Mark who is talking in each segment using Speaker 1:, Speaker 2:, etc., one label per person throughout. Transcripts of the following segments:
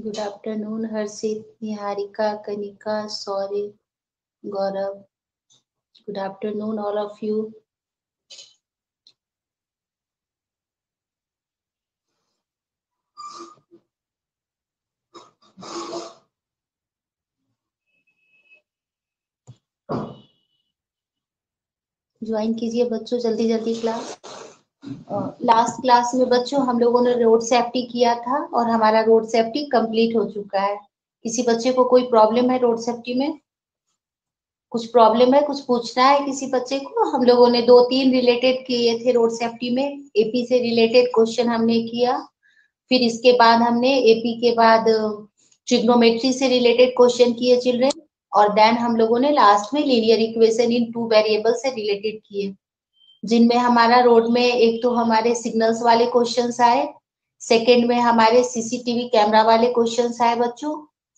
Speaker 1: Good afternoon, Harshit, Niharika, Kanika Saurya Gaurav. Good afternoon, all of you. Join कीजिए बच्चों जल्दी जल्दी class. Last class में बच्चों, हम लोगों ने रोड सेफ्टी किया था और हमारा रोड सेफ्टी कंप्लीट हो चुका है। किसी बच्चे को कोई प्रॉब्लम है रोड सेफ्टी में? कुछ प्रॉब्लम है? कुछ पूछना है किसी बच्चे को? हम लोगों ने दो तीन रिलेटेड किए थे रोड सेफ्टी में। एपी से रिलेटेड क्वेश्चन हमने किया। फिर इसके बाद हमने एपी के बाद ट्रिग्नोमेट्री से रिलेटेड क्वेश्चन किए चिल्ड्रेन और देन हम लोगों ने लास्ट में linear equation in two variable से रिलेटेड किए। जिनमें हमारा रोड में एक तो हमारे सिग्नल्स वाले क्वेश्चंस आए सेकंड में हमारे सीसीटीवी कैमरा वाले क्वेश्चंस आए बच्चों,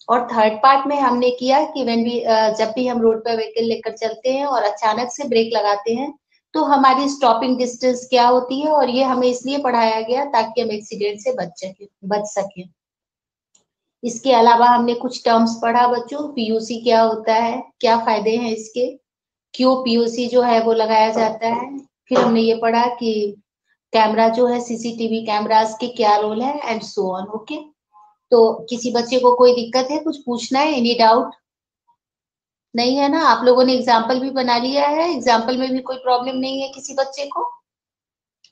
Speaker 1: और थर्ड पार्ट में हमने किया कि व्हेन भी जब भी हम रोड पर व्हीकल लेकर चलते हैं और अचानक से ब्रेक लगाते हैं तो हमारी स्टॉपिंग डिस्टेंस क्या होती है और ये हमें इसलिए पढ़ाया गया ताकि हम एक्सीडेंट से बच सके बच सके। इसके अलावा हमने कुछ टर्म्स पढ़ा बच्चों पीयूसी क्या होता है, क्या फ़ायदे हैं इसके, क्यों पीयूसी जो है वो लगाया जाता है फिर हमने ये पढ़ा कि कैमरा जो है सीसीटीवी कैमरास के क्या रोल है एंड सो ऑन ओके तो किसी बच्चे को कोई दिक्कत है, कुछ पूछना है एनी डाउट नहीं है ना? आप लोगों ने एग्ज़ाम्पल भी बना लिया है एग्ज़ाम्पल में भी कोई प्रॉब्लम नहीं है किसी बच्चे को?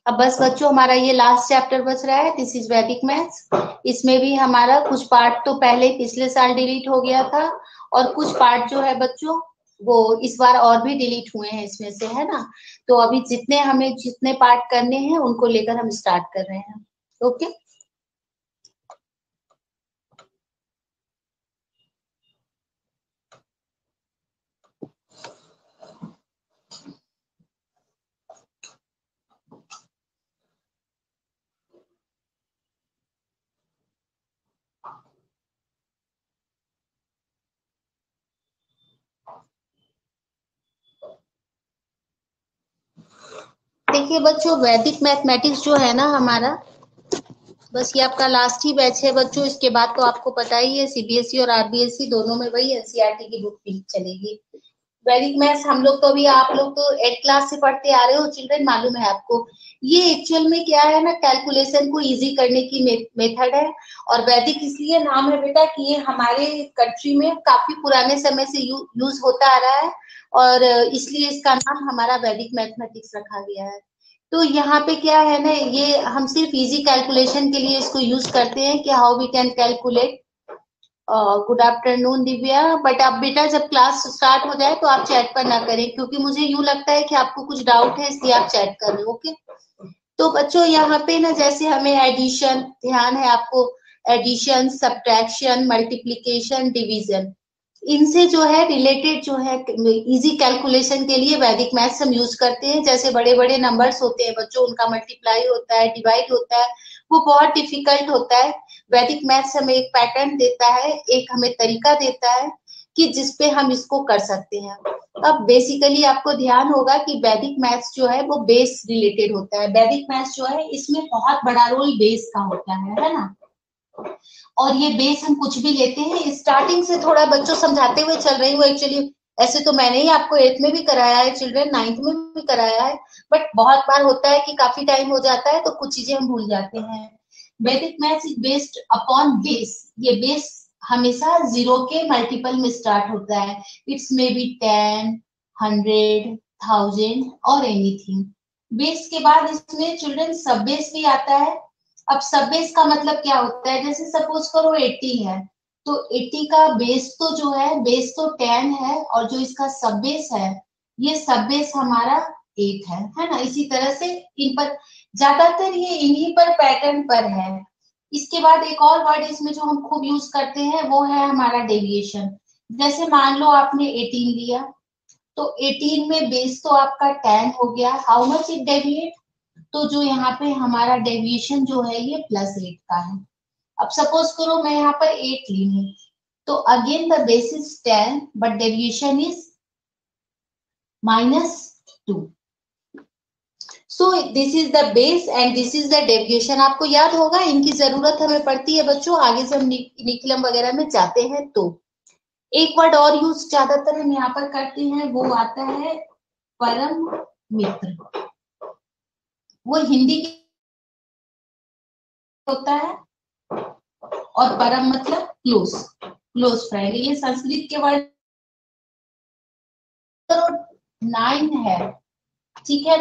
Speaker 1: अब बस बच्चों, हमारा ये लास्ट चैप्टर बच रहा है दिस इज़ वैदिक मैथ्स इसमें भी हमारा कुछ पार्ट तो पहले पिछले साल डिलीट हो गया था, और कुछ पार्ट जो है बच्चों, वो इस बार और भी डिलीट हुए हैं इसमें से, है ना? तो अभी जितने हमें, जितने पार्ट करने हैं, उनको लेकर हम स्टार्ट कर रहे हैं। ओके देखिए बच्चों वैदिक मैथमेटिक्स जो है ना हमारा बस ये आपका लास्ट ही बैच है बच्चों। इसके बाद तो आपको पता ही है सीबीएसई और आरबीएसई दोनों में वही एनसीईआरटी की बुक भी चलेगी। वैदिक मैथ्स हम लोग तो अभी आप लोग तो एट क्लास से पढ़ते आ रहे हो चिल्ड्रन मालूम है आपको। ये एक्चुअल में क्या है ना कैलकुलेशन को इजी करने की मेथड है। और वैदिक इसलिए नाम है बेटा कि ये हमारे कंट्री में काफ़ी पुराने समय से यू, यूज़ होता आ रहा है। और इसलिए इसका नाम हमारा वैदिक मैथमेटिक्स रखा गया है। तो यहाँ पे क्या है ना, ये हम सिर्फ़ इजी कैलकुलेशन के लिए इसको यूज़ करते हैं कि how we can calculate good afternoon Divya. But अब बेटा जब क्लास स्टार्ट हो जाए तो आप चैट पर ना करें, क्योंकि मुझे यूँ लगता है कि आपको कुछ डाउट है, इसलिए आप चैट कर रहे हो ओके तो बच्चों, यहाँ पे ना जैसे हमें एडिशन ध्यान है आपको एडिशन सब्ट्रैक्शन मल्टीप्लीकेशन डिवीज़न इनसे जो है रिलेटेड जो है इजी कैलकुलेशन के लिए वैदिक मैथ्स हम यूज़ करते हैं। जैसे बड़े बड़े नंबर्स होते हैं, बच्चों, उनका मल्टीप्लाई होता है डिवाइड होता है, वो बहुत डिफ़िकल्ट होता है। वैदिक मैथ्स हमें एक पैटर्न देता है, एक हमें तरीका देता है कि जिसपे हम इसको कर सकते हैं। अब बेसिकली आपको ध्यान होगा कि वैदिक मैथ्स जो है वो बेस रिलेटेड होता है। वैदिक मैथ्स जो है, इसमें बहुत बड़ा रोल बेस का होता है है ना? और ये बेस हम कुछ भी लेते हैं। स्टार्टिंग से थोड़ा बच्चों समझाते हुए चल रही हूँ। एक्चुअली ऐसे तो मैंने ही आपको एट्थ में भी कराया है चिल्ड्रन नाइन्थ में भी कराया है। बट बहुत बार होता है कि काफ़ी टाइम हो जाता है तो कुछ चीज़ें हम भूल जाते हैं। Vedic maths is based upon base ये बेस हमेशा ज़ीरो के मल्टीपल में स्टार्ट होता है। It's may be ten hundred thousand और एनीथिंग बेस के बाद इसमें चिल्ड्रन सब बेस भी आता है। अब सब बेस का मतलब क्या होता है? जैसे सपोज़ करो 80 है तो 80 का बेस तो जो है बेस तो 10 है और जो इसका सब बेस है, ये सब बेस हमारा 8 है है ना? इसी तरह से इन पर, ज़्यादातर ये इन्हीं पर पैटर्न पर है। इसके बाद एक और वर्ड इसमें जो हम खूब यूज़ करते हैं, वो है हमारा डेविएशन जैसे मान लो आपने 18 लिया तो 18 में बेस तो आपका 10 हो गया। हाउ मच इट डेविएट तो जो यहाँ पे हमारा डेविएशन जो है, ये प्लस एट का है। अब सपोज़ करो मैं यहाँ पर एट ली हूँ तो again the base is ten but deviation is minus two so this is the base and this is the deviation आपको याद होगा, इनकी ज़रूरत हमें पड़ती है बच्चों, आगे से हम निकलम वगैरह में जाते हैं तो। एक वर्ड और यूज़ ज़्यादातर हम यहाँ पर करते हैं, वो आता है परम मित्र। वो हिंदी होता है और परम मतलब क्लोज क्लोज फ्रेंड। ये संस्कृत के वर्ड नाइन है ठीक है?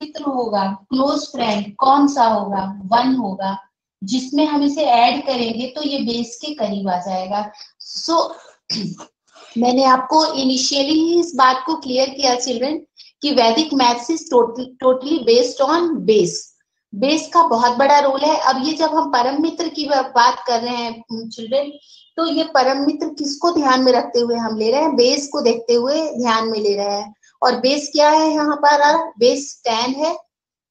Speaker 1: मित्र होगा क्लोज फ्रेंड कौन सा होगा? वन होगा। जिसमें हम इसे ऐड करेंगे तो ये बेस के करीब आ जाएगा। सो so, मैंने आपको इनिशियली ही इस बात को क्लियर किया चिल्ड्रन कि Vedic maths is totally based on base base का बहुत बड़ा रोल है। अब ये जब हम परम मित्र की बात कर रहे हैं चिल्ड्रेन तो ये परम मित्र किसको ध्यान में रखते हुए हम ले रहे हैं? बेस को देखते हुए ध्यान में ले रहे हैं। और बेस क्या है यहाँ पर? बेस टेन है।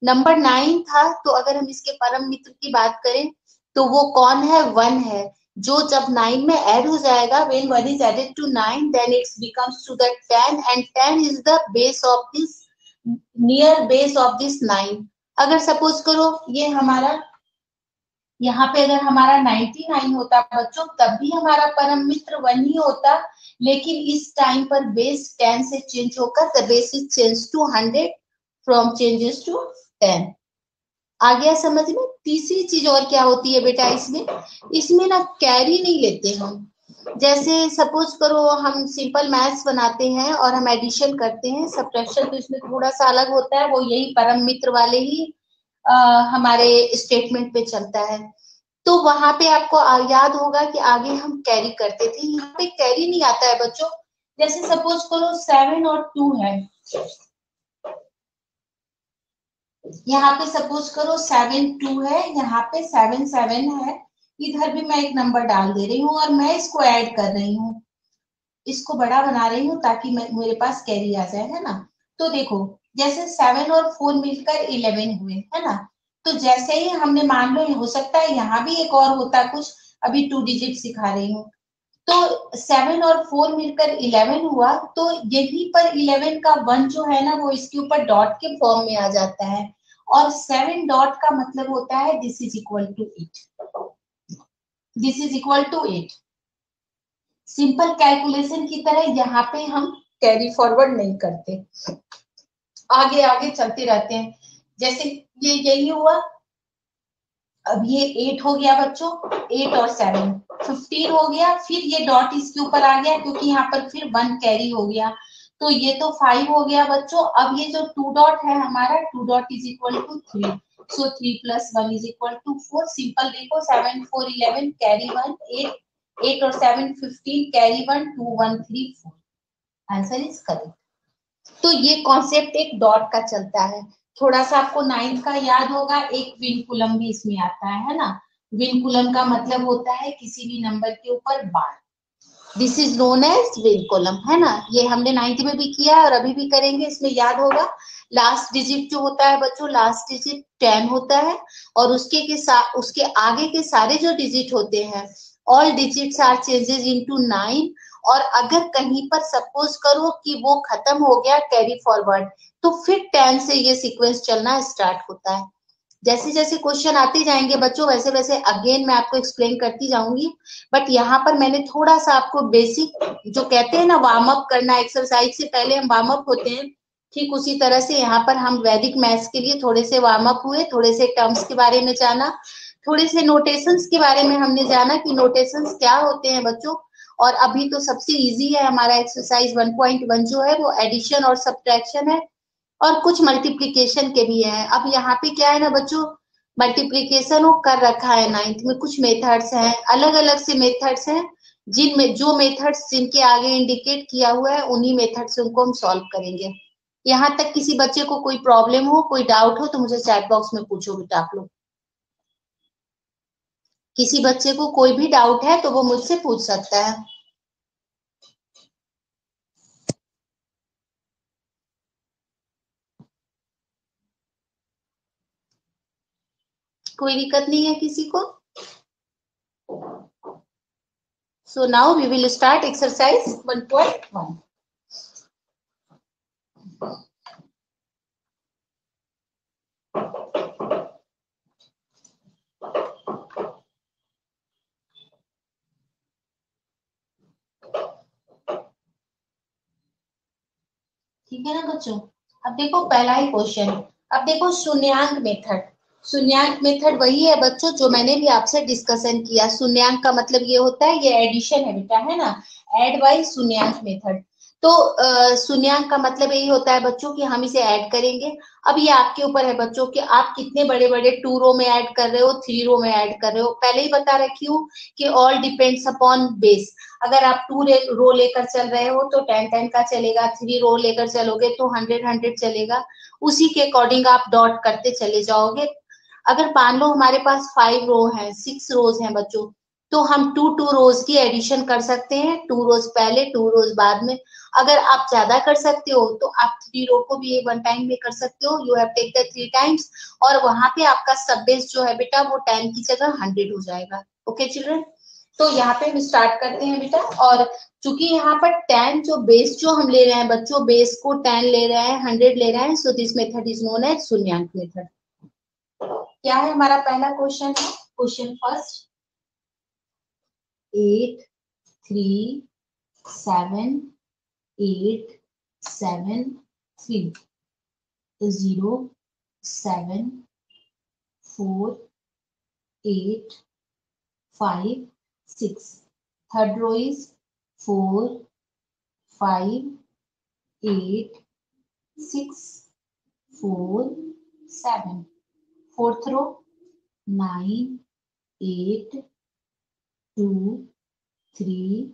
Speaker 1: नंबर नाइन था। तो अगर हम इसके परम मित्र की बात करें तो वो कौन है? वन है। जो जब नाइन में एड हो जाएगा when one is added to nine then it's becomes to that ten and ten is the base of this near base of this nine अगर सपोज़ करो, ये हमारा, यहाँ पे अगर हमारा 99 होता बच्चों, तब भी हमारा परम मित्र वन ही होता, लेकिन इस टाइम पर बेस 10 से चेंज होकर the base is change to 100 from changes to 10 आ गया समझ में तीसरी चीज़ और क्या होती है बेटा इसमें? इसमें ना कैरी नहीं लेते हम। जैसे सपोज़ करो हम सिंपल मैथ्स बनाते हैं और हम एडिशन करते हैं सब्ट्रैक्शन तो इसमें थोड़ा सा अलग होता है वो यही परम मित्र वाले ही आ, हमारे स्टेटमेंट पे चलता है। तो वहाँ पे आपको याद होगा कि आगे हम कैरी करते थे। यहाँ पे कैरी नहीं आता है बच्चों। जैसे सपोज़ करो सेवन और टू है। यहाँ पे सपोज़ करो सेवन टू है, यहाँ पे सेवन सेवन है, इधर भी मैं एक नंबर डाल दे रही हूँ और मैं इसको ऐड कर रही हूँ। इसको बड़ा बना रही हूँ ताकि मेरे पास कैरी आ जाए, है ना? तो देखो, जैसे सेवन और फोर मिलकर इलेवन हुए, है ना? तो जैसे ही हमने मान लो, हो सकता है यहाँ भी एक और होता कुछ, अभी टू डिजिट सिखा रही हूँ। तो सेवन और फोर मिलकर इलेवन हुआ तो यहीं पर इलेवन का वन जो है ना, वो इसके ऊपर डॉट के फॉर्म में आ जाता है। और सेवन डॉट का मतलब होता है this is equal to eight this is equal to eight simple calculation की तरह यहाँ पे हम कैरी फॉरवर्ड नहीं करते। आगे आगे चलते रहते हैं। जैसे ये, यही हुआ। अब ये एट हो गया बच्चों। एट और सेवन फिफ्टीन हो गया। फिर ये डॉट इसके ऊपर आ गया क्योंकि यहाँ पर फिर वन कैरी हो गया। तो ये तो फाइव हो गया बच्चों। अब ये जो टू डॉट है हमारा two dot is equal to three So 3 plus 1 is equal to 4. Simple देखो 7, 4, 11, carry 1, 8, 8 और 7, 15, carry 1, 2, 1, 3, 4. आंसर इज़ करेक्ट तो ये कॉन्सेप्ट एक डॉट का चलता है। थोड़ा सा आपको नाइन्थ का याद होगा एक विनकुलम भी इसमें आता है ना? विनकुलम का मतलब होता है किसी भी नंबर के ऊपर बार। This is known as vinculum है ना? ये हमने नाइन्थ में भी किया है और अभी भी करेंगे, इसमें याद होगा। लास्ट डिजिट जो होता है बच्चों लास्ट डिजिट टेन होता है और उसके के साथ उसके आगे के सारे जो डिजिट होते हैं all digits are changes into nine और अगर कहीं पर सपोज़ करो कि वो खत्म हो गया कैरी फॉरवर्ड तो फिर टेन से ये सीक्वेंस चलना स्टार्ट होता है। जैसे जैसे क्वेश्चन आते जाएँगे बच्चों वैसे वैसे अगेन मैं आपको एक्सप्लेन करती जाऊँगी। बट यहाँ पर मैंने थोड़ा सा आपको बेसिक जो कहते हैं ना वार्म अप करना एक्सरसाइज से पहले हम वार्म अप होते हैं। ठीक उसी तरह से यहाँ पर हम वैदिक मैथ्स के लिए थोड़े से वार्म अप हुए, थोड़े से टर्म्स के बारे में जाना, थोड़े से नोटेशंस के बारे में हमने जाना कि नोटेशंस क्या होते हैं बच्चों। और अभी तो सबसे इजी है हमारा एक्सरसाइज 1.1 जो है, वो एडिशन और सब्ट्रैक्शन है। और कुछ मल्टीप्लीकेशन के भी है। अब यहाँ पे क्या है ना बच्चों? मल्टीप्लीकेशन वो कर रखा है नाइन्थ में। कुछ मेथड्स हैं। अलग अलग से मेथड्स हैं। जिनमें जो मेथड्स जिनके आगे इंडिकेट किया हुआ है, उन्हीं मेथड से उनको हम सॉल्व करेंगे। यहाँ तक किसी बच्चे को कोई प्रॉब्लम हो, कोई डाउट हो तो मुझे चैट बॉक्स में पूछो बेटा आप लोग। किसी बच्चे को कोई भी डाउट है तो वो मुझसे पूछ सकता है। कोई दिक्कत नहीं है किसी को। So now we will start exercise one point one ठीक है ना बच्चों? अब देखो पहला ही क्वेश्चन अब देखो शून्यांक मेथड। शून्यांक मेथड वही है बच्चों, जो मैंने भी आपसे डिस्कशन किया। शून्यांक का मतलब ये होता है, ये एडिशन है बेटा, है ना? एड बाई शून्यांक मेथड तो शून्यांक का मतलब यही होता है बच्चों कि हम इसे ऐड करेंगे। अब ये आपके ऊपर है बच्चों कि आप कितने बड़े बड़े टू रो में ऐड कर रहे हो थ्री रो में ऐड कर रहे हो। पहले ही बता रखी हूँ कि ऑल डिपेंड्स अपॉन बेस अगर आप टू रो लेकर चल रहे हो तो टेन टेन का चलेगा। थ्री रो लेकर चलोगे तो हंड्रेड हंड्रेड चलेगा। उसी के अकॉर्डिंग आप डॉट करते चले जाओगे। अगर मान लो हमारे पास फाइव रो है सिक्स रोज हैं बच्चों तो हम टू टू रोज की एडिशन कर सकते हैं टू रोज पहले टू रोज बाद में। अगर आप ज़्यादा कर सकते हो तो आप थ्री रो को भी वन टाइम में कर सकते हो। You have take the three times और वहाँ पे आपका सब बेस जो है बेटा, वो टेन की जगह हंड्रेड हो जाएगा। ओके चिल्ड्रन तो यहाँ पे हम स्टार्ट करते हैं बेटा और चूँकि यहाँ पर टेन जो बेस जो हम ले रहे हैं बच्चों बेस को टेन ले रहे हैं हंड्रेड ले रहे हैं so this method is known as शून्यांक method क्या है हमारा पहला क्वेश्चन है? Question first eight three seven eight seven three zero seven four eight five six third row is four five eight six four seven Fourth row nine, eight, two, three,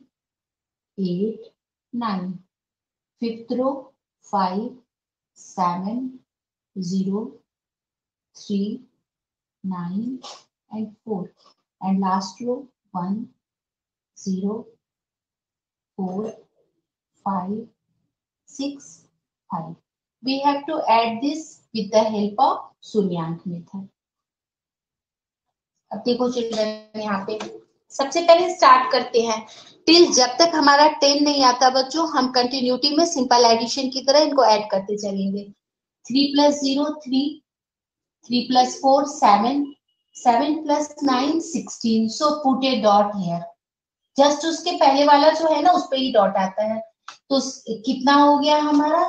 Speaker 1: eight, nine. Fifth row, 5, 7, 0, 3, 9 and 4. And last row, 1, 0, 4, 5, 6, 5. We have to add this with the help of Sunyank method. अब देखो children यहाँ पे सबसे पहले start करते हैं। Till जब तक हमारा टेन नहीं आता बच्चों, हम कंटिन्यूटी में सिंपल एडिशन की तरह इनको ऐड करते चलेंगे। Three plus zero three three plus four seven seven plus nine sixteen so put a dot here just उसके पहले वाला जो है ना, उस पर ही डॉट आता है। तो कितना हो गया हमारा?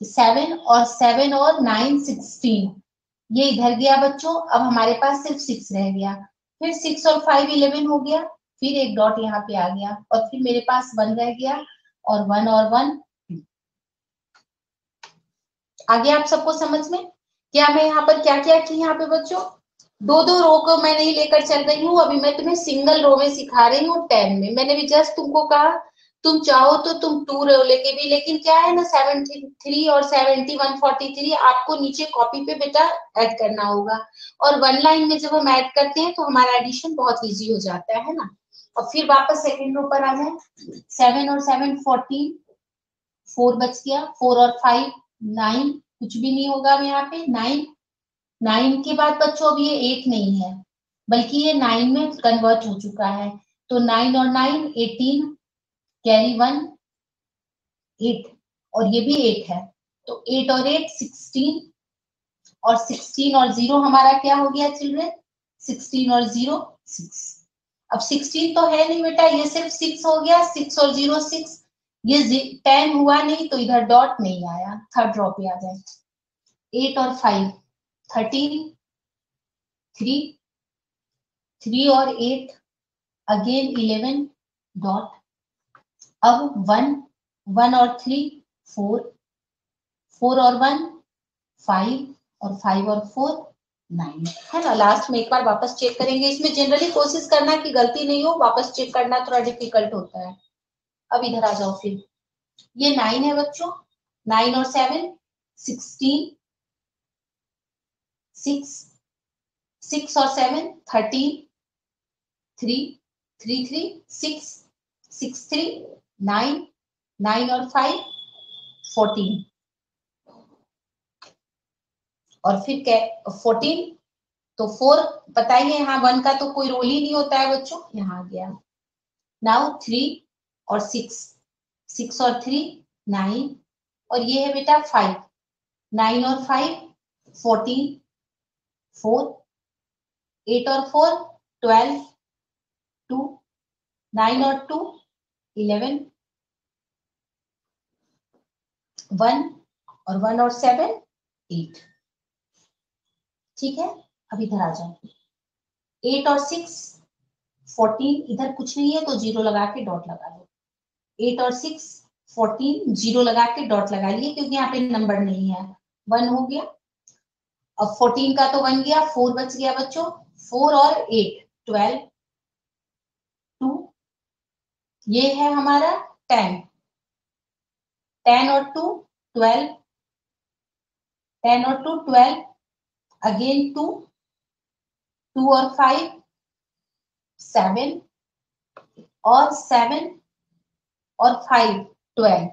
Speaker 1: सेवन और सेवन और नाइन सिक्सटीन। ये इधर गया बच्चों, अब हमारे पास सिर्फ़ सिक्स रह गया। फिर सिक्स और फाइव इलेवन हो गया, फिर एक डॉट यहाँ पे आ गया, और फिर मेरे पास वन रह गया, और वन और वन। आगे आप सबको समझ में? क्या मैं यहाँ पर क्या क्या की यहाँ पे बच्चों? दो दो रो को मैं नहीं लेकर चल रही हूँ, अभी मैं तुम्हें सिंगल रो में सिखा रही हूँ, टेन में। मैंने भी जस्ट तुमको कहा तुम चाहो तो तुम टू रो लेके भी, लेकिन क्या है ना सेवेंटी थ्री और सेवेंटी वन फोर्टी थ्री आपको नीचे कॉपी पे बेटा ऐड करना होगा। और वन लाइन में जब हम ऐड करते हैं तो हमारा एडिशन बहुत इजी हो जाता है ना? और फिर वापस सेकेंड रो पर आ जाए। सेवन और सेवन फोर्टीन फोर बच गया। फोर और फाइव नाइन कुछ भी नहीं होगा यहाँ पे। नाइन नाइन के बाद बच्चों, अब ये एट नहीं है। बल्कि ये नाइन में कन्वर्ट हो चुका है। तो नाइन और nine eighteen carry one, eight, और ये भी एट है। तो एट और एट, सिक्सटीन, और सिक्सटीन और ज़ीरो, हमारा क्या हो गया चिल्ड्रेन? सिक्सटीन और ज़ीरो, सिक्स। अब सिक्सटीन तो है नहीं बेटा, ये सिर्फ़ सिक्स हो गया, सिक्स और ज़ीरो, सिक्स। ये टेन हुआ नहीं तो इधर डॉट नहीं आया, थर्ड ड्रॉ पे आ जाए। एट और फाइव, थर्टीन, थ्री थ्री और एट, अगेन इलेवन डॉट। अब वन वन और थ्री फोर फोर और वन फाइव और फाइव और फोर नाइन है ना? लास्ट में एक बार वापस चेक करेंगे। इसमें जनरली कोशिश करना कि गलती नहीं हो, वापस चेक करना थोड़ा डिफ़िकल्ट होता है। अब इधर आ जाओ फिर। ये नाइन है बच्चों। नाइन और सेवन सिक्सटीन सिक्स सिक्स और seven thirteen three three three six six three nine nine और फाइव फोर्टीन और फिर क्या फोर्टीन तो फोर बताइए यहाँ वन का तो कोई रोल ही नहीं होता है बच्चों। यहाँ आ गया। नाउ थ्री और सिक्स सिक्स और थ्री नाइन और ये है बेटा फाइव नाइन और फाइव फोर्टीन फोर एट और फोर ट्वेल्व टू नाइन और टू इलेवन, वन और वन और सेवन, एट। ठीक है? अब इधर आ जाओ। एट और सिक्स, फोर्टीन, इधर कुछ नहीं है तो ज़ीरो लगा के डॉट लगा लो एट और सिक्स, फोर्टीन, ज़ीरो लगा के डॉट लगा लिए क्योंकि यहाँ पे नंबर नहीं है। वन हो गया। अब फोर्टीन का तो वन गया, फोर बच गया बच्चों। फोर और एट, ट्वेल्व ये है हमारा टेन। टेन और टू, ट्वेल्व। टेन और two, twelve. Again two. Two और फाइव, सेवन। और सेवन और फाइव, ट्वेल्व।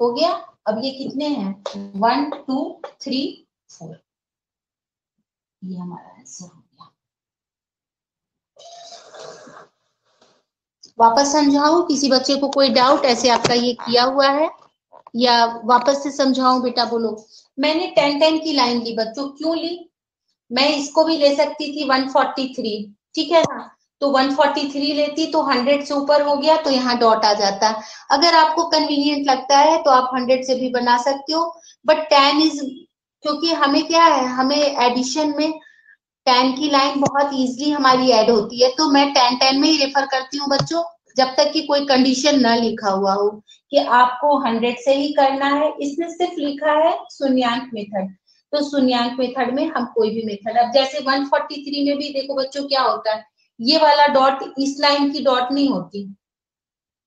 Speaker 1: हो गया? अब ये कितने हैं? One, two, three, four. ये हमारा आंसर हो वापस समझाऊं? किसी बच्चे को कोई डाउट ऐसे आपका ये किया हुआ है? या वापस से समझाऊं बेटा बोलो? मैंने टेन टेन की लाइन ली, बच्चों, क्यों ली? मैं इसको भी ले सकती थी 143 ठीक है ना? तो 143 लेती तो 100 से ऊपर हो गया तो यहाँ डॉट आ जाता। अगर आपको कन्वीनियंट लगता है तो आप 100 से भी बना सकते हो। बट टेन इज़ क्योंकि हमें क्या है, हमें एडिशन में 10 की लाइन बहुत इजीली हमारी ऐड होती है। तो मैं टेन टेन में ही रेफर करती हूँ बच्चों, जब तक कि कोई कंडीशन न लिखा हुआ हो कि आपको 100 से ही करना है। इसमें सिर्फ़ लिखा है शून्यांक मेथड तो शून्यांक मेथड में हम कोई भी मेथड अब जैसे 143 में भी देखो बच्चों क्या होता है। ये वाला डॉट इस लाइन की डॉट नहीं होती।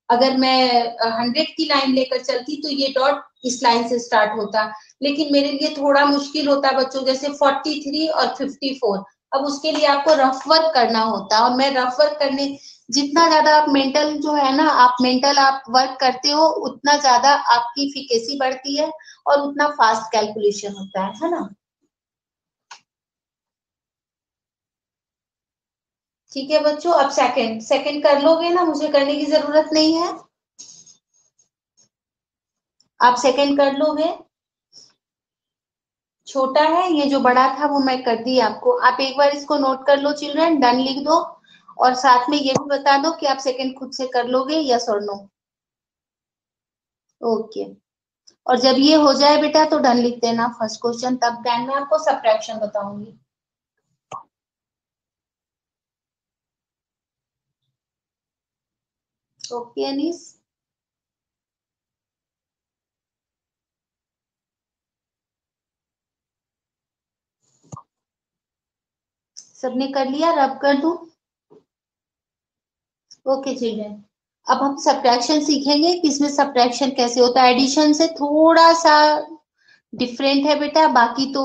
Speaker 1: अगर मैं हंड्रेड की लाइन लेकर चलती तो ये डॉट इस लाइन से स्टार्ट होता। लेकिन मेरे लिए थोड़ा मुश्किल होता बच्चों, जैसे 43 और 54 अब उसके लिए आपको रफ वर्क करना होता और मैं रफ वर्क करने, जितना ज़्यादा आप मेंटल जो है ना, आप मेंटल आप वर्क करते हो, उतना ज़्यादा आपकी फिकेसी बढ़ती है और उतना फास्ट कैलकुलेशन होता है है ना? ठीक है बच्चों, अब सेकंड सेकंड कर लोगे ना, मुझे करने की ज़रूरत नहीं है। आप सेकंड कर लोगे। छोटा है, ये जो बड़ा था, वो मैं कर दी आपको। आप एक बार इसको नोट कर लो चिल्ड्रन डन लिख दो। और साथ में ये भी बता दो कि आप सेकंड खुद से कर लोगे या और नो ओके और जब ये हो जाए बेटा तो डन लिख देना फ़र्स्ट क्वेश्चन तब देन मैं आपको सब्ट्रैक्शन बताऊँगी। ओके अनीस सबने कर लिया, रब कर दू? ओके चिल्ड्रन अब हम सब्ट्रैक्शन सीखेंगे कि इसमें सब्ट्रैक्शन कैसे होता है। एडिशन से थोड़ा सा डिफरेंट है बेटा, बाकी तो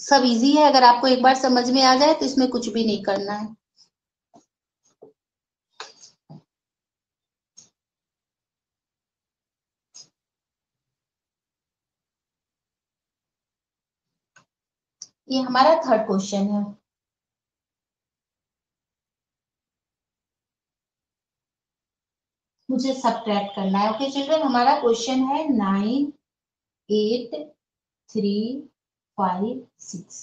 Speaker 1: सब इजी है। अगर आपको एक बार समझ में आ जाए तो इसमें कुछ भी नहीं करना है। ये हमारा थर्ड क्वेश्चन है। मुझे सब्ट्रैक्ट करना है। ओके चिल्ड्रन हमारा क्वेश्चन है nine eight three five six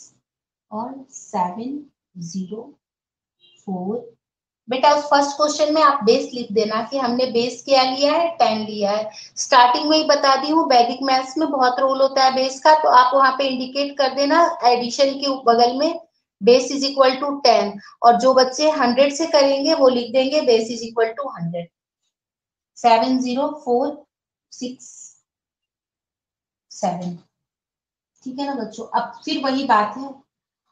Speaker 1: और सेवन ज़ीरो फोर बेटा, उस फ़र्स्ट क्वेश्चन में आप बेस लिख देना कि हमने बेस क्या लिया है? टेन लिया है। स्टार्टिंग में ही बता दी हूँ वैदिक मैथ्स में बहुत रोल होता है बेस का तो आप वहाँ पे इंडिकेट कर देना एडिशन के बगल में base is equal to ten और जो बच्चे हंड्रेड से करेंगे, वो लिख देंगे base is equal to hundred seven zero four six seven. ठीक है ना बच्चों? अब फिर वही बात है।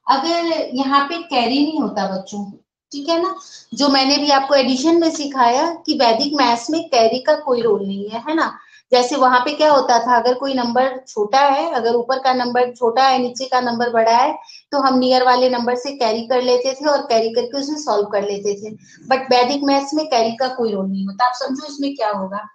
Speaker 1: अगर यहाँ पे कैरी नहीं होता बच्चों, ठीक है ना? जो मैंने भी आपको एडिशन में सिखाया कि वैदिक मैथ्स में कैरी का कोई रोल नहीं है है ना? जैसे वहाँ पे क्या होता था, अगर कोई नंबर छोटा है, अगर ऊपर का नंबर छोटा है, नीचे का नंबर बड़ा है तो हम नियर वाले नंबर से कैरी कर लेते थे और कैरी करके उसे सॉल्व कर लेते थे। बट वैदिक मैथ्स में कैरी का कोई रोल नहीं होता। आप समझो इसमें क्या होगा।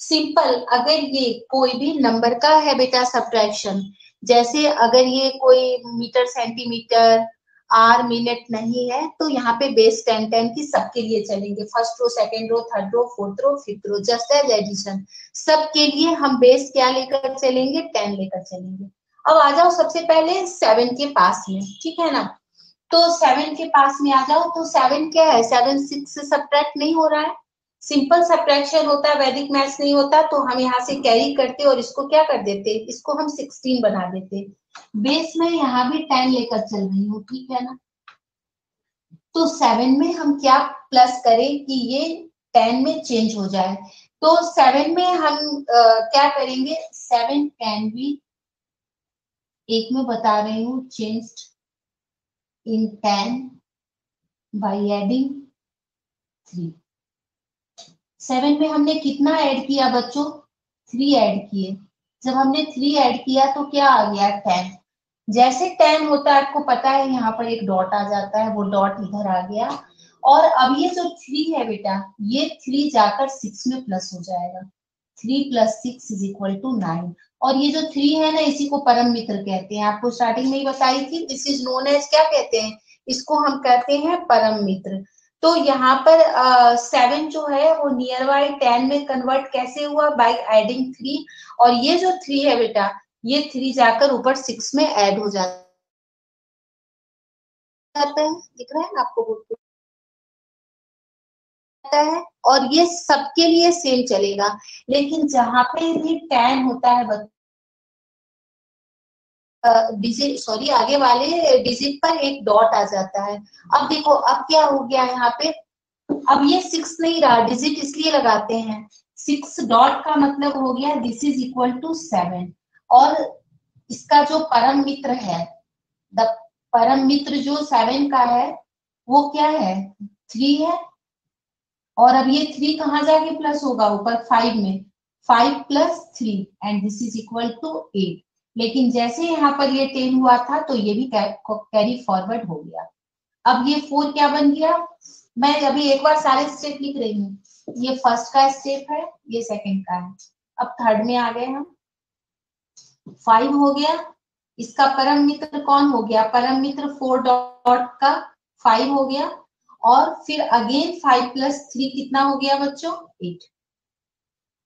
Speaker 1: सिंपल अगर ये कोई भी नंबर का है बेटा सब्ट्रैक्शन जैसे अगर ये कोई मीटर सेंटीमीटर आर मिनट नहीं है तो यहाँ पे बेस टेन टेन की सबके लिए चलेंगे। First row second row third row fourth row fifth row just as addition सबके लिए हम बेस क्या लेकर चलेंगे? टेन लेकर चलेंगे। अब आ जाओ सबसे पहले सेवन के पास में, ठीक है ना? तो सेवन के पास में आ जाओ तो सेवन क्या है? सेवन सिक्स से सब्ट्रैक्ट नहीं हो रहा है। सिंपल सब्ट्रैक्शन होता है वैदिक मैथ्स नहीं होता तो हम यहाँ से कैरी करते और इसको क्या कर देते? इसको हम सिक्सटीन बना देते। बेस में यहाँ भी टेन लेकर चल रही हूँ ठीक है ना? तो सेवन में हम क्या प्लस करें कि ये टेन में चेंज हो जाए? तो सेवन में हम आ, क्या करेंगे? सेवन कैन बी एक में बता रही हूँ change in ten by adding three seven में हमने कितना ऐड किया बच्चों? थ्री ऐड किए। जब हमने थ्री ऐड किया तो क्या आ गया टेन जैसे टेन होता है, आपको पता है, यहाँ पर एक डॉट आ जाता है, वो डॉट इधर आ गया। और अब ये जो थ्री है बेटा, ये थ्री जाकर सिक्स में प्लस हो जाएगा। Three plus six is equal to nine और ये जो थ्री है ना, इसी को परम मित्र कहते हैं। आपको स्टार्टिंग में ही बताई थी दिस इज़ नोन एज क्या कहते हैं? इसको हम कहते हैं परम मित्र। तो यहाँ पर सेवन uh, जो है वो नियर बाई टेन में कन्वर्ट कैसे हुआ? बाई एडिंग थ्री और ये जो थ्री है बेटा ये थ्री जाकर ऊपर सिक्स में ऐड हो जाता है। दिख रहा है आपको? है और ये सबके लिए सेम चलेगा। लेकिन जहाँ पे भी टेन होता है डिजिट सॉरी आगे वाले डिजिट पर एक डॉट आ जाता है। अब देखो, अब क्या हो गया यहाँ पे? अब ये सिक्स नहीं रहा डिजिट इसलिए लगाते हैं। सिक्स डॉट का मतलब हो गया this is equal to seven और इसका जो परम मित्र है द परम मित्र जो सेवन का है, वो क्या है? थ्री है। और अब ये थ्री कहा जाके प्लस होगा? ऊपर फाइव में। Five plus three and this is equal to eight लेकिन जैसे यहाँ पर ये टेन हुआ था तो ये भी कैरी फॉरवर्ड हो गया। अब ये फोर क्या बन गया? मैं अभी एक बार सारे स्टेप लिख रही हूँ। ये फ़र्स्ट का स्टेप है, ये सेकंड का है। अब थर्ड में आ गए हम। फाइव हो गया। इसका परम मित्र कौन हो गया? परम मित्र फोर डॉट का फाइव हो गया। और फिर अगेन फाइव प्लस थ्री कितना हो गया बच्चों? एट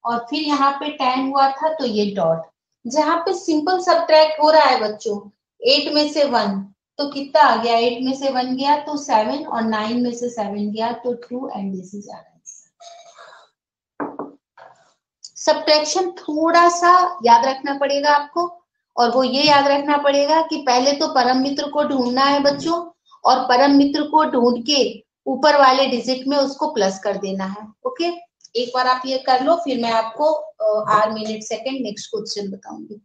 Speaker 1: और फिर यहाँ पे टेन हुआ था तो ये डॉट जहाँ पे सिंपल सब्ट्रैक्ट हो रहा है बच्चों एट में से वन तो कितना आ गया? एट में से वन गया तो सेवन और नाइन में से सेवन गया तो two and this is our subtraction थोड़ा सा याद रखना पड़ेगा आपको, और वो ये याद रखना पड़ेगा कि पहले तो परम मित्र को ढूंढना है बच्चों, और परम मित्र को ढूंढ के ऊपर वाले डिजिट में उसको प्लस कर देना है ओके एक बार आप ये कर लो, फिर मैं आपको hour minute, second next question बताऊँगी।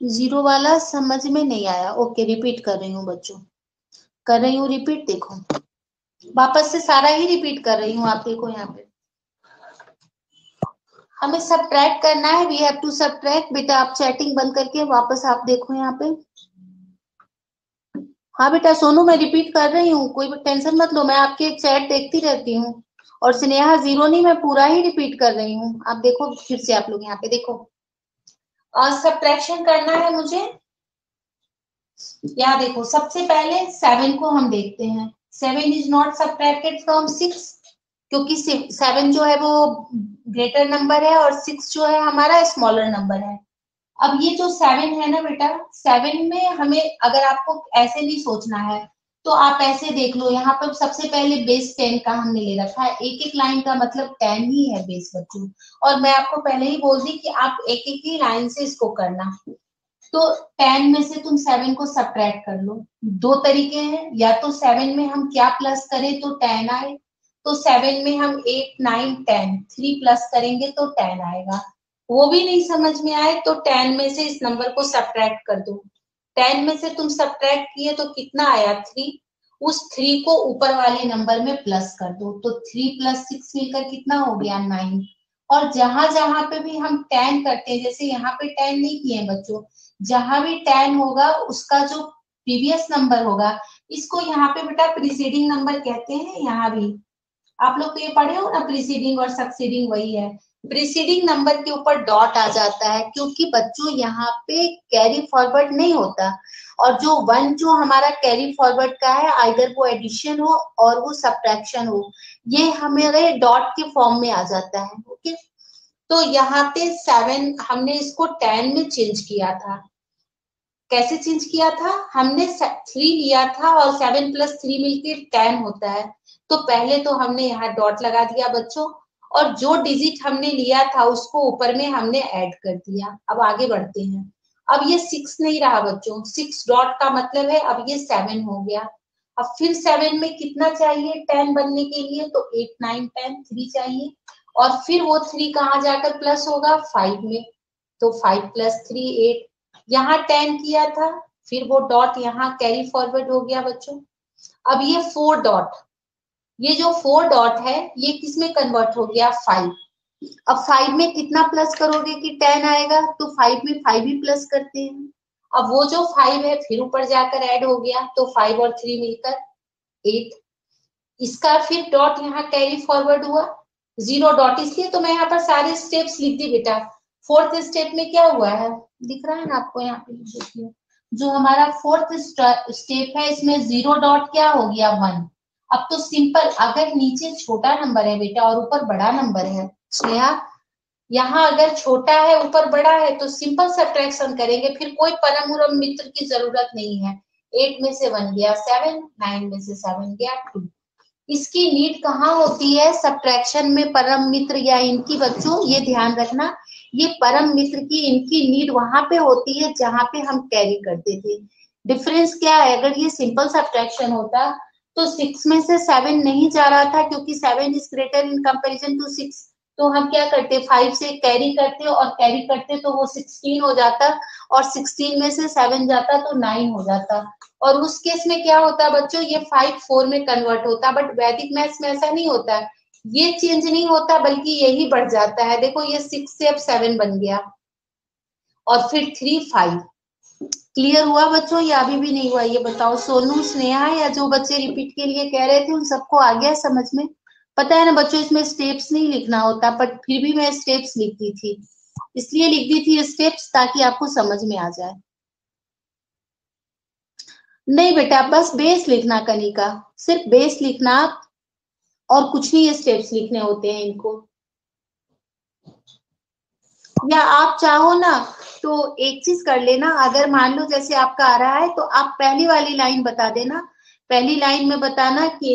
Speaker 1: ज़ीरो वाला समझ में नहीं आया। ओके रिपीट कर रही हूँ बच्चों। कर रही हूँ रिपीट देखो। वापस से सारा ही रिपीट कर रही हूँ आप देखो यहाँ पे। हमें सब ट्रैक करना है। We have to subtract बेटा, आप चैटिंग बंद करके वापस आप देखो यहाँ पे। हाँ बेटा, सोनू, मैं रिपीट कर रही हूँ। कोई टेंशन मत लो। मैं आपके चैट देखती रहती हूँ। और स्नेहा ज़ीरो नहीं, मैं पूरा ही रिपीट कर रही हूँ। आप देखो, फिर से आप लोग यहाँ पे देखो। और सब्ट्रैक्शन करना है मुझे? या देखो, सबसे पहले सेवन को हम देखते हैं। Seven is not subtracted from six क्योंकि सेवन जो है वो ग्रेटर नंबर है और सिक्स जो है हमारा स्मॉलर नंबर है। अब ये जो सेवन है ना बेटा सेवन में हमें अगर आपको ऐसे नहीं सोचना है तो आप ऐसे देख लो, यहाँ पर सबसे पहले बेस टेन का हमने ले रखा है एक एक लाइन का मतलब टेन ही है बेस बच्चों। और मैं आपको पहले ही बोल दी कि आप एक एक ही लाइन से इसको करना। तो टेन में से तुम सेवन को सब्ट्रैक्ट कर लो। दो तरीके हैं। या तो सेवन में हम क्या प्लस करें तो टेन आए। तो सेवन में हम eight nine ten three plus करेंगे तो टेन आएगा। वो भी नहीं समझ में आए तो टेन में से इस नंबर को सब्ट्रैक्ट कर दो। टेन में से तुम सब्ट्रैक्ट किए तो कितना आया थ्री उस थ्री को ऊपर वाले नंबर में प्लस कर दो। तो थ्री प्लस सिक्स मिलकर कितना हो गया नाइन और जहाँ जहाँ पे भी हम टेन करते हैं, जैसे यहाँ पे टेन नहीं किए बच्चों, जहाँ भी टेन होगा, उसका जो प्रीवियस नंबर होगा, इसको यहाँ पे बेटा प्रीसीडिंग नंबर कहते हैं यहाँ भी। आप लोग तो ये पढ़े हो ना प्रीसीडिंग और सक्सीडिंग वही है। प्रीसीडिंग नंबर के ऊपर डॉट आ जाता है, क्योंकि बच्चों यहाँ पे कैरी फॉरवर्ड नहीं होता। और जो वन जो हमारा कैरी फॉरवर्ड का है आइदर वो एडिशन हो और वो सब्ट्रैक्शन हो, ये हमारे डॉट के फॉर्म में आ जाता है ओके तो यहाँ पे सेवन हमने इसको टेन में चेंज किया था। कैसे चेंज किया था? हमने थ्री लिया था और सेवन प्लस थ्री मिलकर टेन होता है। तो पहले तो हमने यहाँ डॉट लगा दिया बच्चों। और जो डिजिट हमने लिया था, उसको ऊपर में हमने ऐड कर दिया। अब आगे बढ़ते हैं। अब ये सिक्स नहीं रहा बच्चों। सिक्स डॉट का मतलब है, अब ये सेवन हो गया। अब फिर सेवन में कितना चाहिए? टेन बनने के लिए तो एट नाइन टेन थ्री चाहिए। और फिर वो थ्री कहाँ जाकर प्लस होगा? फाइव में। तो फाइव प्लस थ्री एट यहाँ टेन किया था, फिर वो डॉट यहाँ कैरी फॉरवर्ड हो गया बच्चों। अब ये फोर डॉट ये जो फोर डॉट है, ये किसमें कन्वर्ट हो गया? फाइव अब फाइव में कितना प्लस करोगे कि टेन आएगा? तो फाइव में फाइव ही प्लस करते हैं। अब वो जो फाइव है, फिर ऊपर जाकर ऐड हो गया तो फाइव और थ्री मिलकर एट इसका फिर डॉट यहाँ कैरी फॉरवर्ड हुआ। ज़ीरो डॉट इसलिए तो मैं यहाँ पर सारे स्टेप्स लिख दी बेटा। फोर्थ स्टेप में क्या हुआ है? दिख रहा है ना आपको यहाँ पे? जो हमारा फोर्थ स्टेप है, इसमें ज़ीरो डॉट क्या हो गया? वन अब तो सिंपल, अगर नीचे छोटा नंबर है बेटा और ऊपर बड़ा नंबर है, स्नेहा, यहाँ अगर छोटा है, ऊपर बड़ा है तो सिंपल सब्ट्रैक्शन करेंगे, फिर कोई परम उरम मित्र की ज़रूरत नहीं है। एट में से वन गया, सेवन, नाइन में से सेवन गया, टू। इसकी नीड कहाँ होती है? सब्ट्रैक्शन में परम मित्र या इनकी बच्चों, ये ध्यान रखना, ये परम मित्र की, इनकी नीड वहाँ पे होती है, जहाँ पे हम कैरी करते थे। डिफरेंस क्या है? अगर ये सिंपल सब्ट्रैक्शन होता तो सिक्स में से सेवन नहीं जा रहा था क्योंकि seven is greater in comparison to six तो हम क्या करते? फाइव से कैरी करते और कैरी करते तो वो सिक्सटीन हो जाता और सिक्सटीन में से सेवन जाता तो नाइन हो जाता। और उस केस में क्या होता बच्चों? ये फाइव फोर में कन्वर्ट होता बट वैदिक मैथ्स में ऐसा नहीं होता। है ये चेंज नहीं होता, बल्कि यही बढ़ जाता है। देखो, ये सिक्स से अब सेवन बन गया। और फिर थ्री फाइव क्लियर हुआ बच्चों? या अभी भी नहीं हुआ, ये बताओ। सोनू, स्नेहा या जो बच्चे रिपीट के लिए कह रहे थे, उन सबको आ गया समझ में? पता है ना बच्चों, इसमें स्टेप्स नहीं लिखना होता बट फिर भी मैं स्टेप्स लिखती थी। इसलिए लिख दी थी स्टेप्स ताकि आपको समझ में आ जाए। नहीं बेटा, बस बेस लिखना कनिका सिर्फ़ बेस लिखना और कुछ नहीं स्टेप्स लिखने होते हैं इनको। या आप चाहो ना तो एक चीज़ कर लेना। अगर मान लो जैसे आपका आ रहा है तो आप पहली वाली लाइन बता देना। पहली लाइन में बताना कि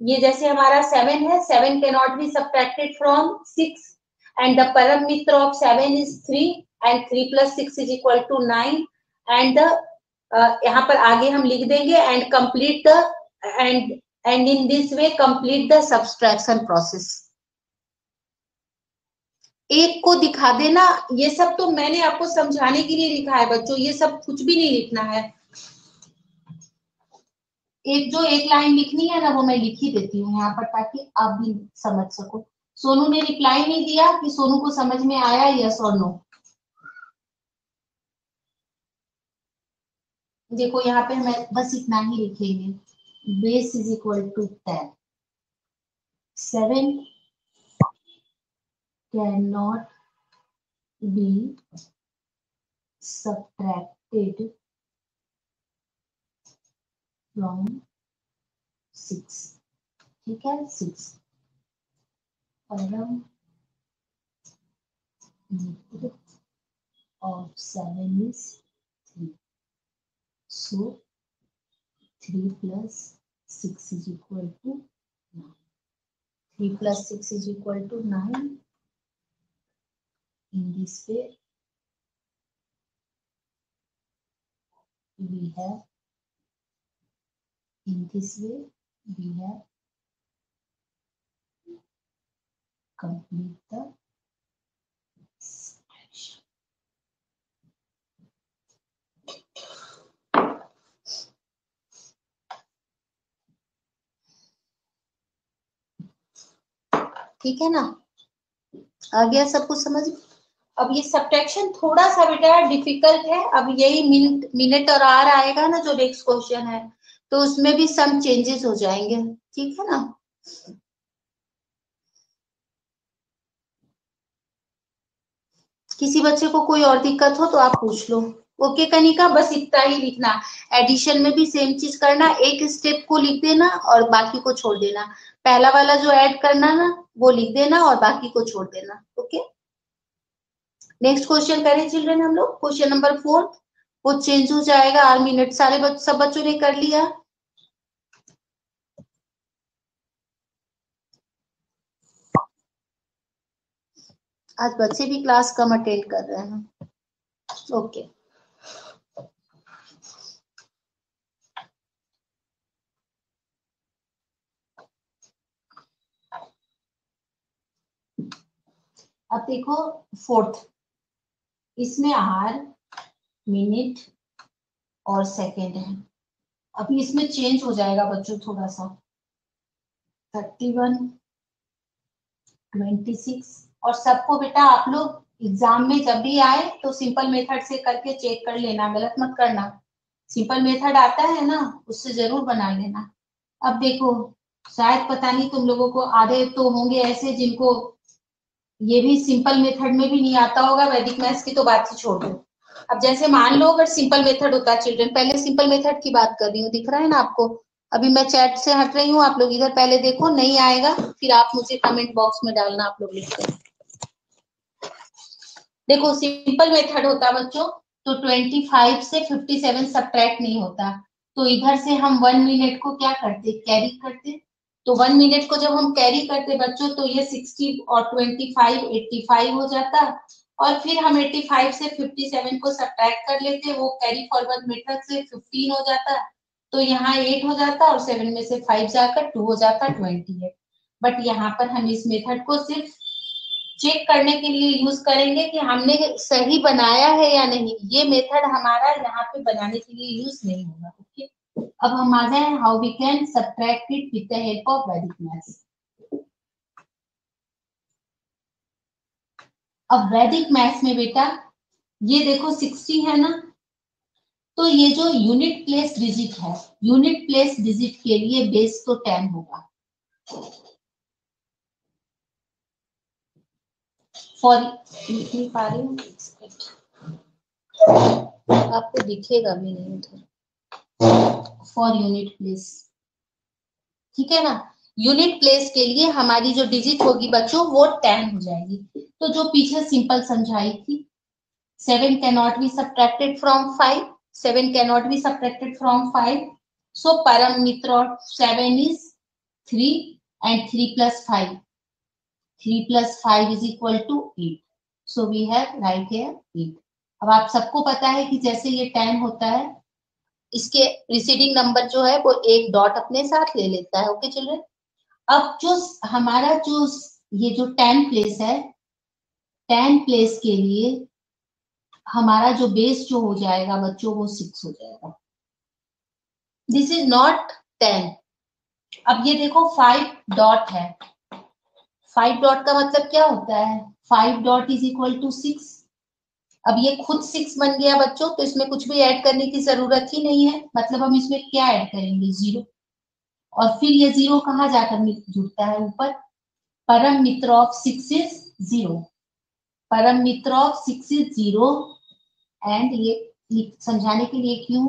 Speaker 1: ये जैसे हमारा सेवन है सेवन के not be subtracted from six and the परम मित्र of seven is three and three plus six is equal to nine and यहाँ पर आगे हम लिख देंगे and complete the end and in this way complete the subtraction process एक को दिखा देना, ये सब तो मैंने आपको समझाने के लिए लिखा है बच्चों, ये सब कुछ भी नहीं लिखना है। एक जो एक लाइन लिखनी है ना, वो मैं लिख ही देती हूँ यहाँ पर ताकि आप भी समझ सको। सोनू ने रिप्लाई नहीं दिया कि सोनू को समझ में आया यस और नो देखो यहाँ पे हमें बस इतना ही लिखेंगे। Base is equal to ten seven cannot be subtracted from 6 ठीक है 6 column matrix of 7 is 3 so 3 plus 6 is equal to 9 3 plus 6 is equal to 9 इस पे we have in this way we have complete the section. ठीक है ना आ गया सब कुछ समझ में अब ये सब्ट्रैक्शन थोड़ा सा बेटा डिफ़िकल्ट है। अब यही मिनट मिनट और आर आएगा ना जो नेक्स्ट क्वेश्चन है। तो उसमें भी सम चेंजेस हो जाएँगे। ठीक है ना? किसी बच्चे को कोई और दिक्कत हो तो आप पूछ लो। ओके कनिका, बस इतना ही लिखना। एडिशन में भी सेम चीज़ करना। एक स्टेप को लिख देना और बाकी को छोड़ देना। पहला वाला जो ऐड करना ना वो लिख देना और बाकी को छोड़ देना। ओके? नेक्स्ट क्वेश्चन करें चिल्ड्रन हम लोग. क्वेश्चन नंबर फोर वो चेंज हो जाएगा. आर मिनट सारे बच, सब बच्चों ने कर लिया. आज बच्चे भी क्लास कम अटेंड कर रहे हैं. ओके अब देखो फोर्थ इसमें आर मिनट और सेकेंड है। अभी इसमें चेंज हो जाएगा बच्चों थोड़ा सा थर्टी वन ट्वेंटी सिक्स और सबको बेटा आप लोग एग्ज़ाम में जब भी आए तो सिंपल मेथड से करके चेक कर लेना, गलत मत करना। सिंपल मेथड आता है ना, उससे ज़रूर बना लेना। अब देखो, शायद पता नहीं तुम लोगों को, आधे तो होंगे ऐसे जिनको ये भी सिंपल मेथड में भी नहीं आता होगा, वैदिक मैथ्स की तो बात ही छोड़ दो। अब जैसे मान लो, अगर सिंपल मेथड होता है चिल्ड्रन, पहले सिंपल मेथड की बात कर रही हूँ, दिख रहा है ना आपको? अभी मैं चैट से हट रही हूँ, आप लोग इधर पहले देखो, नहीं आएगा, फिर आप मुझे कमेंट बॉक्स में डालना, आप लोग लिखते हैं। देखो, सिंपल मेथड होता बच्चों तो 25 से 57 सब्ट्रैक्ट नहीं होता। तो इधर से हम वन मिनट को क्या करते? कैरी करते? तो वन मिनट को जब हम कैरी करते बच्चों तो ये 60 और 25 85 हो जाता। और फिर हम 85 से 57 को सब्ट्रैक्ट कर लेते, वो कैरी फॉरवर्ड मेथड से 15 हो जाता। तो यहाँ एट हो जाता और सेवन में से फाइव जाकर टू हो जाता 28 बट यहाँ पर हम इस मेथड को सिर्फ़ चेक करने के लिए यूज़ करेंगे कि हमने सही बनाया है या नहीं। ये मेथड हमारा यहाँ पे बनाने के लिए यूज़ नहीं होगा ओके अब हम आ जाए how we can subtract it with the help of Vedic maths अब वैदिक मैथ्स में बेटा, ये देखो 60 है ना? तो ये जो यूनिट प्लेस डिजिट है यूनिट प्लेस डिजिट के लिए बेस तो टेन होगा। फॉर आपको दिखेगा भी नहीं उधर। फॉर यूनिट प्लेस ठीक है ना? यूनिट प्लेस के लिए हमारी जो डिजिट होगी बच्चों, वो टेन हो जाएगी। तो जो पीछे सिंपल समझाई थी seven cannot be subtracted from five seven cannot be subtracted from five so परम मित्र seven is three and three plus five 3 plus 5 is equal to 8. So, we have right here 8. अब आप सबको पता है कि जैसे ये टेन होता है इसके रिसीडिंग नंबर जो है वो एक डॉट अपने साथ ले लेता है ओके चिल्ड्रन अब जो हमारा जो ये जो टेन प्लेस है टेन प्लेस के लिए हमारा जो बेस जो हो जाएगा बच्चों, वो सिक्स हो जाएगा। दिस इज़ नॉट टेन अब ये देखो फाइव डॉट है। फाइव डॉट का मतलब क्या होता है? Five dot is equal to six अब ये खुद सिक्स बन गया बच्चों तो इसमें कुछ भी ऐड करने की ज़रूरत ही नहीं है। मतलब हम इसमें क्या ऐड करेंगे? ज़ीरो और फिर ये ज़ीरो कहाँ जाकर जुड़ता है ऊपर? परम मित्र ऑफ़ सिक्स इज़ ज़ीरो परम मित्र of six is zero and ये समझाने के लिए क्यों?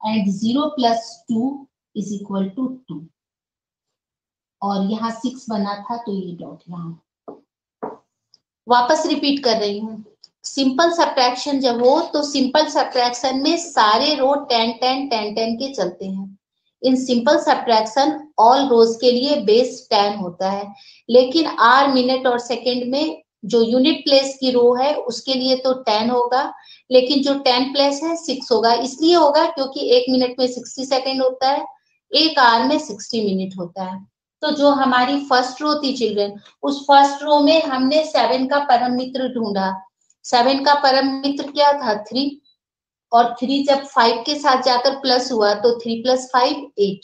Speaker 1: And zero plus two is equal to two और यहाँ सिक्स बना था तो ये डॉट यहाँ। वापस रिपीट कर रही हूँ। सिंपल सब्ट्रैक्शन जब हो तो सिंपल सब्ट्रैक्शन में सारे row ten ten ten ten के चलते हैं। In simple subtraction all rows के लिए बेस टेन होता है। लेकिन आर मिनट और सेकेंड में जो यूनिट प्लेस की रो है, उसके लिए तो टेन होगा। लेकिन जो टेन प्लेस है सिक्स होगा। इसलिए होगा क्योंकि एक मिनट में सिक्सटी सेकेंड होता है, एक आर में सिक्सटी मिनट होता है। तो जो हमारी फ़र्स्ट रो थी चिल्ड्रन उस फ़र्स्ट रो में हमने सेवन का परम मित्र ढूंढा। सेवन का परम मित्र क्या था? थ्री। और थ्री जब फाइव के साथ जाकर प्लस हुआ तो थ्री प्लस फाइव, एट।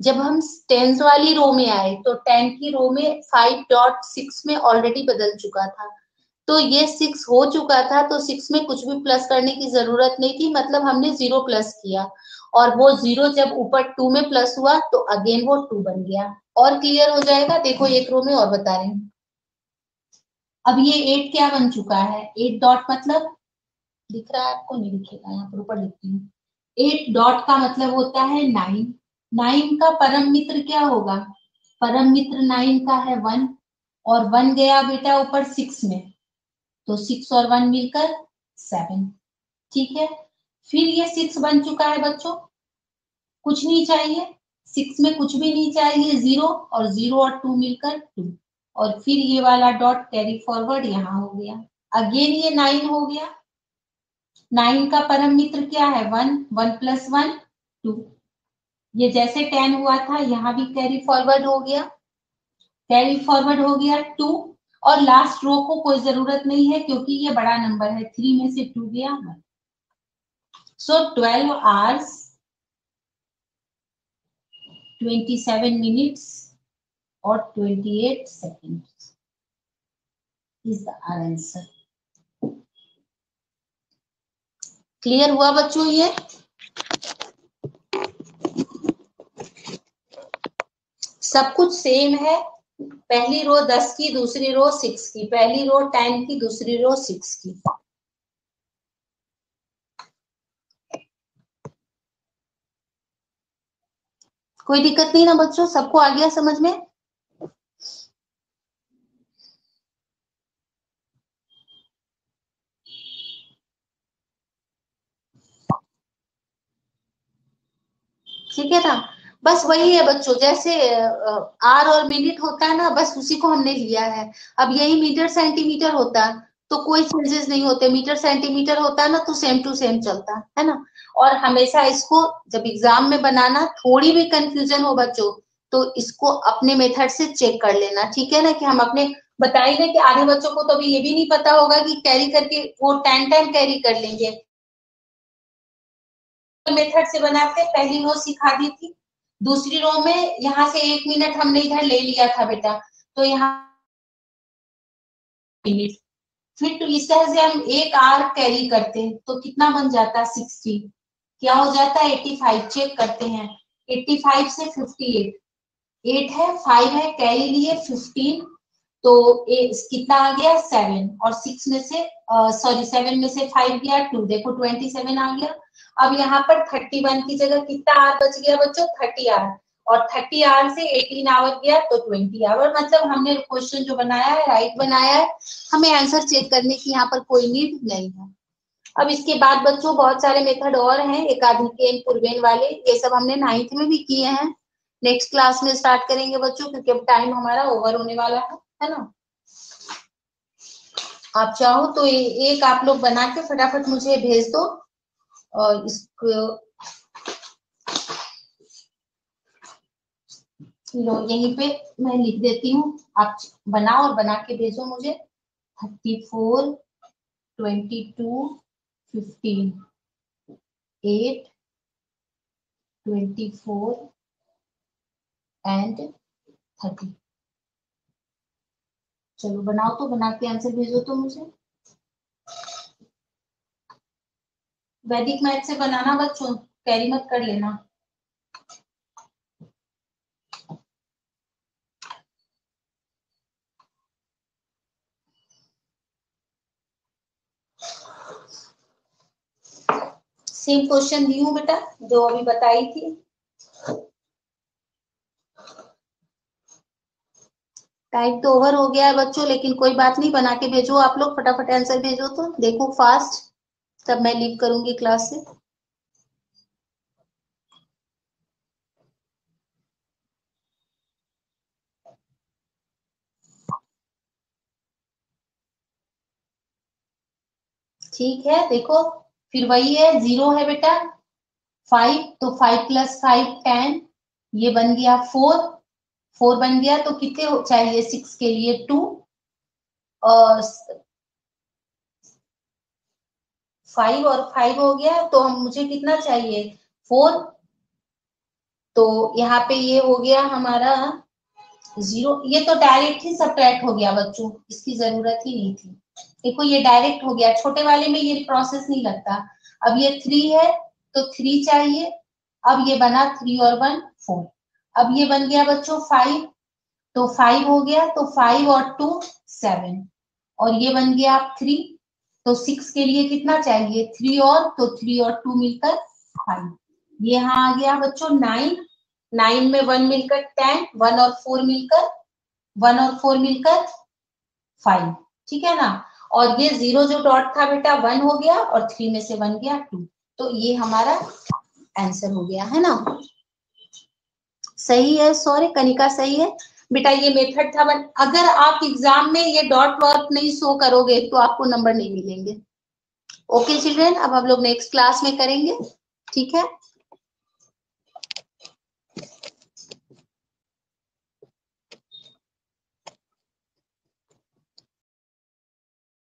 Speaker 1: जब हम टेंस वाली रो में आए तो टेन की रो में फाइव डॉट सिक्स में ऑलरेडी बदल चुका था। तो ये सिक्स हो चुका था तो सिक्स में कुछ भी प्लस करने की ज़रूरत नहीं थी मतलब हमने ज़ीरो प्लस किया। और वो ज़ीरो जब ऊपर टू में प्लस हुआ तो अगेन वो टू बन गया। और क्लियर हो जाएगा? देखो, एक रो में और बता रहे हैं। अब ये एट क्या बन चुका है? एट डॉट मतलब दिख रहा है आपको? नहीं दिखेगा, यहाँ पर ऊपर लिखती हूँ। एट डॉट का मतलब होता है नाइन नाइन का परम मित्र क्या होगा? परम मित्र नाइन का है वन और वन गया बेटा ऊपर सिक्स में। तो सिक्स और वन मिलकर सेवन ठीक है? फिर ये सिक्स बन चुका है बच्चों। कुछ नहीं चाहिए। सिक्स में कुछ भी नहीं चाहिए। ज़ीरो और ज़ीरो और टू मिलकर टू और फिर ये वाला डॉट कैरी फॉरवर्ड यहाँ हो गया। अगेन ये नाइन हो गया। नाइन का परम मित्र क्या है? One one plus one two ये जैसे टेन हुआ था, यहाँ भी कैरी फॉरवर्ड हो गया। कैरी फॉरवर्ड हो गया टू और लास्ट रो को कोई ज़रूरत नहीं है, क्योंकि ये बड़ा नंबर है। थ्री में से टू गया one so twelve hours twenty seven minutes और twenty eight seconds is the answer clear हुआ बच्चों ये? सब कुछ सेम है। पहली रो दस की, दूसरी रो सिक्स की। पहली रो टेन की, दूसरी रो सिक्स की। कोई दिक्कत नहीं ना बच्चों? सबको आ गया समझ में? ठीक है ना? बस वही है बच्चों, जैसे आर और मिनट होता है ना, बस उसी को हमने लिया है। अब यही मीटर सेंटीमीटर होता तो कोई चेंजेस नहीं होते। मीटर सेंटीमीटर होता ना तो सेम टू सेम चलता, है ना? और हमेशा इसको जब एग्ज़ाम में बनाना, थोड़ी भी कंफ्यूजन हो बच्चों तो इसको अपने मेथड से चेक कर लेना। ठीक है ना कि हम अपने बताइए ना कि आधे बच्चों को तो अभी ये भी नहीं पता होगा कि कैरी करके वो टेन टाइम कैरी कर लेंगे। मेथड से बनाते पहली रो सिखा दी थी। दूसरी रो में यहाँ से एक मिनट हमने इधर ले लिया था बेटा। तो यहाँ मिनट फिर तो इस तरह से हम एक आर कैरी करते हैं तो कितना बन जाता है? सिक्सटी। क्या हो जाता है? एट्टी फाइव चेक करते हैं। एट्टी फाइव से फिफ्टी एट। एट है फाइव है कैरी लिए फिफ्टीन। तो ए, कितना आ गया? सेवन। और सिक्स में से सॉरी सेवन में से फाइव गया टू। देखो ट्वेंटी सेवन आ गया। अब यहाँ पर थर्टी वन की जगह कितना आर बच गया बच्चों? थर्टी आवर और थर्टी आवर से एटीन आवर गया तो ट्वेंटी आवर मतलब हमने क्वेश्चन जो बनाया है राइट बनाया है, हमें आंसर चेक करने की यहाँ पर कोई नीड नहीं है। अब इसके बाद बच्चों, बहुत सारे मेथड और हैं एकाधिकेन पूर्वेन वाले, ये सब हमने नाइन्थ में भी किए हैं। नेक्स्ट क्लास में स्टार्ट करेंगे बच्चों, क्योंकि अब टाइम हमारा ओवर होने वाला है है ना? आप चाहो तो एक आप लोग बना के फटाफट मुझे भेज दो। और इसको लो, यहीं पे मैं लिख देती हूँ। आप बनाओ और बना के भेजो मुझे। Thirty four, twenty two, fifteen, eight, twenty four, and thirty. चलो, बनाओ तो बना के आंसर भेजो तो मुझे। वैदिक मैथ से बनाना बच्चों कैरी मत कर लेना। सेम क्वेश्चन दी हूँ बेटा, जो अभी बताई थी। टाइम तो ओवर हो गया है बच्चों, लेकिन कोई बात नहीं, बना के भेजो आप लोग, फटाफट आंसर भेजो तो। देखो फास्ट तब मैं लीव करूँगी क्लास से। ठीक है, देखो, फिर वही है ज़ीरो है बेटा फाइव तो फाइव प्लस फाइव टेन ये बन गया फोर फोर बन गया तो कितने चाहिए सिक्स के लिए टू और फाइव और फाइव हो गया तो हम, मुझे कितना चाहिए? फोर तो यहाँ पे ये हो गया हमारा ज़ीरो ये तो डायरेक्ट ही सब हो गया बच्चों, इसकी ज़रूरत ही नहीं थी। देखो, ये डायरेक्ट हो गया। छोटे वाले में ये प्रोसेस नहीं लगता। अब ये थ्री है तो थ्री चाहिए। अब ये बना थ्री और वन फोर अब ये बन गया बच्चों फाइव तो फाइव हो गया तो फाइव और टू सेवन और ये बन गया आप थ्री तो सिक्स के लिए कितना चाहिए? थ्री और तो थ्री और टू मिलकर फाइव ये यहाँ आ गया बच्चों नाइन नाइन में वन मिलकर टेन वन और फोर मिलकर वन और फोर मिलकर फाइव ठीक है ना? और ये ज़ीरो जो डॉट था बेटा वन हो गया और थ्री में से वन गया टू तो ये हमारा आंसर हो गया, है ना? सही है? सॉरी कनिका, सही है? बेटा, ये मेथड था बट अगर आप एग्ज़ाम में ये डॉट वर्क नहीं शो करोगे तो आपको नंबर नहीं मिलेंगे। ओके चिल्ड्रेन अब हम लोग नेक्स्ट क्लास में करेंगे। ठीक है?